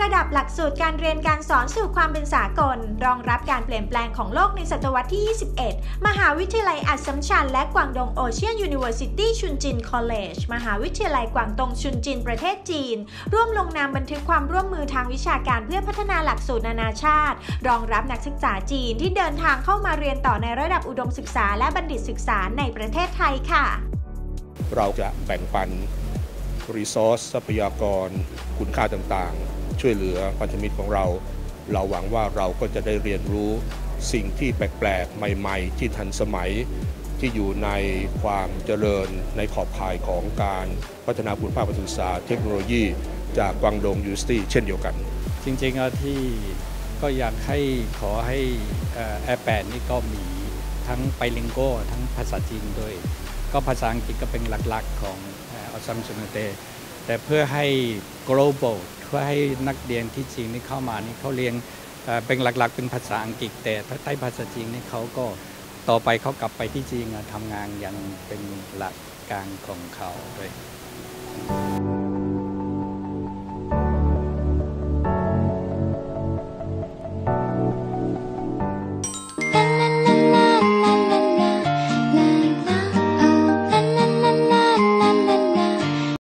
ระดับหลักสูตรการเรียนการสอนสู่ความเป็นสากล รองรับการเปลี่ยนแปลงของโลกในศตวรรษที่ 21 มหาวิทยาลัยอัสสัมชัญและ Guangdong Ocean University Cunjin College มหาวิทยาลัยกวางตงชุนจินประเทศจีน ร่วมลงนามบันทึกความร่วมมือทางวิชาการเพื่อพัฒนาหลักสูตรนานาชาติ รองรับนักศึกษาจีนที่เดินทางเข้ามาเรียนต่อในระดับอุดมศึกษาและบัณฑิตศึกษาในประเทศไทยค่ะ เราจะแบ่งปัน resource ทรัพยากร คุณค่าต่างๆ ช่วยเหลือพันธมิตรของเรา เราหวังว่าเราก็จะได้เรียนรู้สิ่งที่แปลกๆ ใหม่ๆ ที่ทันสมัยที่อยู่ในความเจริญในขอบข่ายของการพัฒนาคุณภาพการศึกษาเทคโนโลยีจาก Guangdong University เช่นเดียวกัน จริงๆที่ก็อยากให้ขอให้แอร์แปดนี่ก็มีทั้ง bilingualทั้งภาษาจีนด้วย ก็ภาษาอังกฤษก็เป็นหลักๆของ อสัมชัญเตแต่เพื่อให้ global เพื่อให้นักเรียนที่จีนนี่เข้ามานี่เขาเรียนเป็นหลักๆ เป็นภาษาอังกฤษ แต่ถ้าใต้ภาษาจีนนี่เขาก็ต่อไปเขากลับไปที่จีนทำงานอย่างเป็นหลักการของเขาด้วย